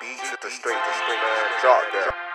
beats to the straight, the straight, man. Drop that.